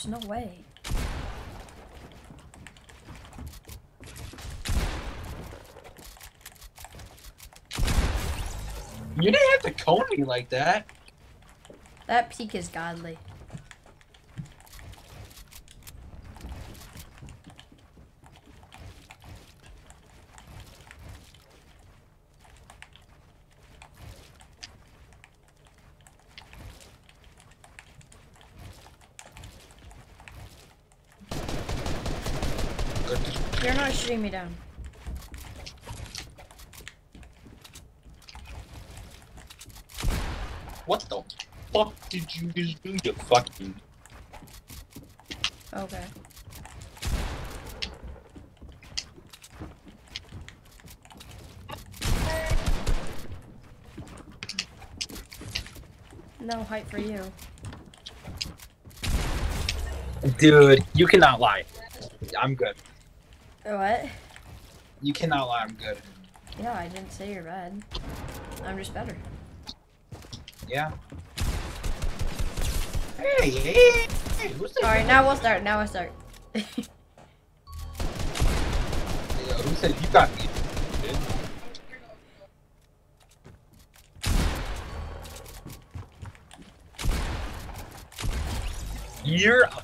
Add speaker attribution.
Speaker 1: There's no way.
Speaker 2: You didn't have to cone me like that.
Speaker 1: That peak is godly. You're not shooting me down.
Speaker 2: What the fuck did you just do, you fucking...
Speaker 1: Okay. No height for you.
Speaker 2: Dude, you cannot lie. I'm good.
Speaker 1: What?
Speaker 2: You cannot lie, I'm good.
Speaker 1: Yeah, I didn't say you're bad. I'm just better.
Speaker 2: Yeah. Hey, hey, hey?
Speaker 1: Alright, now we'll start. Now we'll start.
Speaker 2: Yeah, Who said you got me? You're a